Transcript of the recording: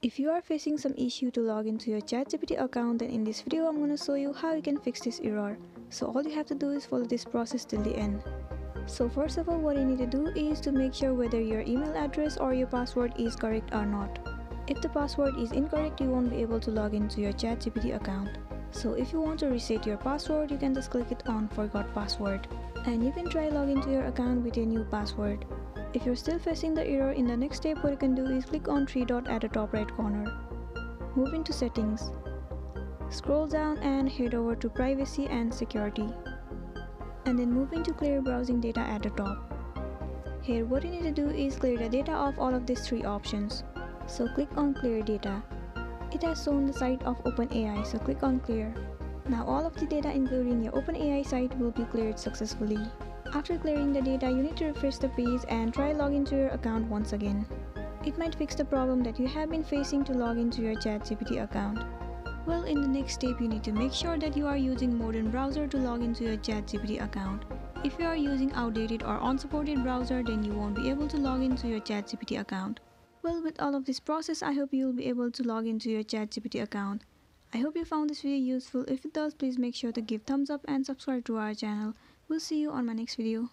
If you are facing some issue to log into your ChatGPT account then in this video I'm gonna show you how you can fix this error. So all you have to do is follow this process till the end. So first of all what you need to do is to make sure whether your email address or your password is correct or not. If the password is incorrect you won't be able to log into your ChatGPT account. So if you want to reset your password you can just click it on forgot password. And you can try log into your account with a new password. If you're still facing the error, in the next step what you can do is click on 3 dot at the top right corner. Move into settings. Scroll down and head over to privacy and security. And then move into clear browsing data at the top. Here what you need to do is clear the data of all of these three options. So click on clear data. It has shown the site of OpenAI so click on clear. Now all of the data including your OpenAI site will be cleared successfully. After clearing the data, you need to refresh the page and try log into your account once again. It might fix the problem that you have been facing to log into your ChatGPT account. Well, in the next step, you need to make sure that you are using modern browser to log into your ChatGPT account. If you are using outdated or unsupported browser, then you won't be able to log into your ChatGPT account. Well, with all of this process, I hope you will be able to log into your ChatGPT account. I hope you found this video useful. If it does, please make sure to give thumbs up and subscribe to our channel. We'll see you on my next video.